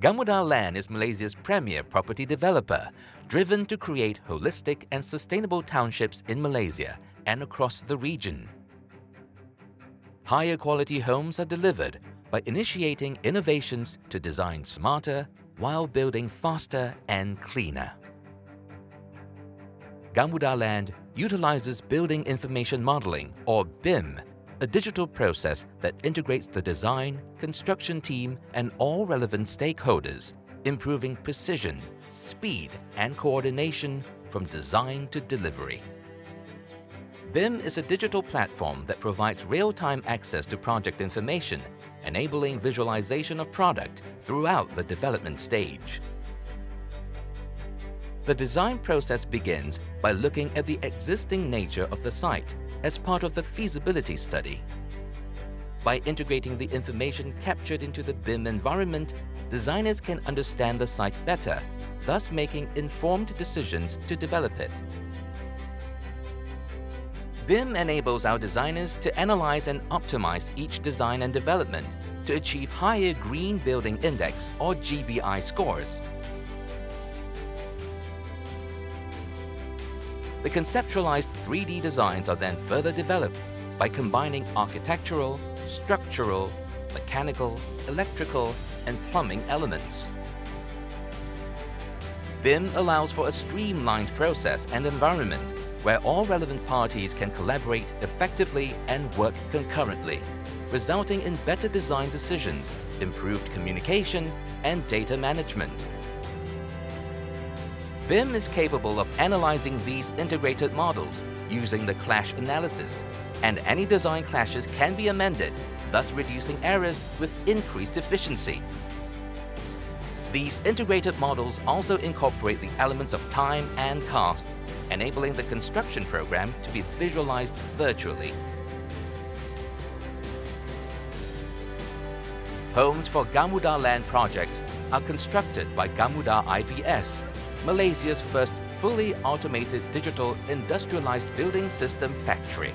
Gamuda Land is Malaysia's premier property developer, driven to create holistic and sustainable townships in Malaysia and across the region. Higher quality homes are delivered by initiating innovations to design smarter while building faster and cleaner. Gamuda Land utilizes Building Information Modeling, or BIM, a digital process that integrates the design, construction team, and all relevant stakeholders, improving precision, speed, and coordination from design to delivery. BIM is a digital platform that provides real-time access to project information, enabling visualization of product throughout the development stage. The design process begins by looking at the existing nature of the site as part of the feasibility study. By integrating the information captured into the BIM environment, designers can understand the site better, thus making informed decisions to develop it. BIM enables our designers to analyze and optimize each design and development to achieve higher Green Building Index or GBI scores. The conceptualized 3D designs are then further developed by combining architectural, structural, mechanical, electrical, and plumbing elements. BIM allows for a streamlined process and environment where all relevant parties can collaborate effectively and work concurrently, resulting in better design decisions, improved communication, and data management. BIM is capable of analyzing these integrated models using the clash analysis, and any design clashes can be amended, thus reducing errors with increased efficiency. These integrated models also incorporate the elements of time and cost, enabling the construction program to be visualized virtually. Homes for Gamuda land projects are constructed by Gamuda IBS, Malaysia's first fully automated digital industrialized building system factory.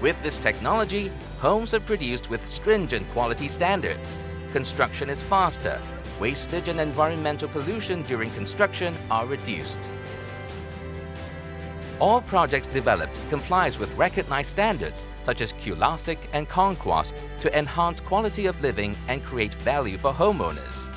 With this technology, homes are produced with stringent quality standards. Construction is faster, wastage and environmental pollution during construction are reduced. All projects developed complies with recognized standards such as QLASIC and CONQUAS to enhance quality of living and create value for homeowners.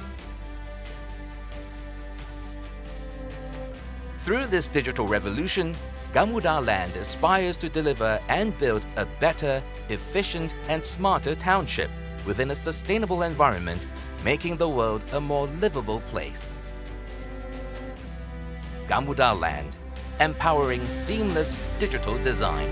Through this digital revolution, Gamuda Land aspires to deliver and build a better, efficient and smarter township within a sustainable environment, making the world a more livable place. Gamuda Land, empowering seamless digital design.